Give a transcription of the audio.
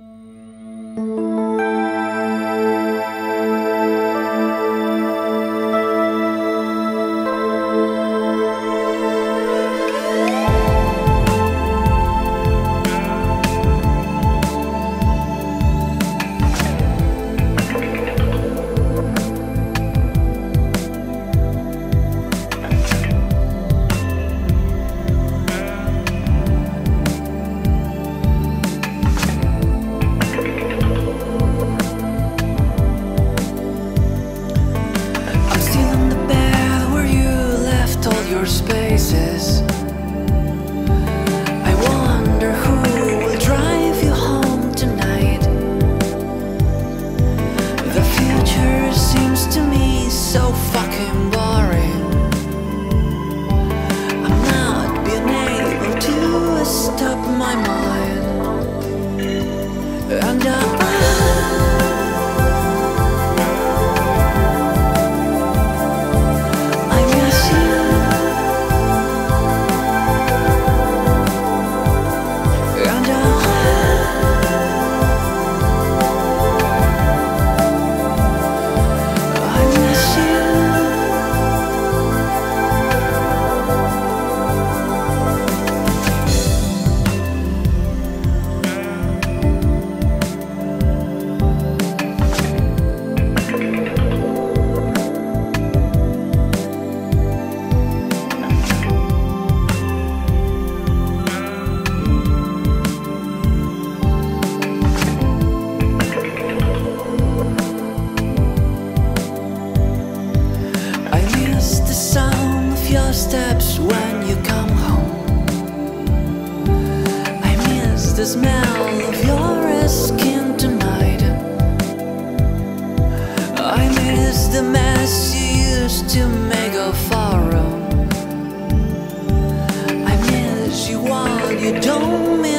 I'm I I when you come home. I miss the smell of your skin tonight. I miss the mess you used to make of our room. I miss you while you don't miss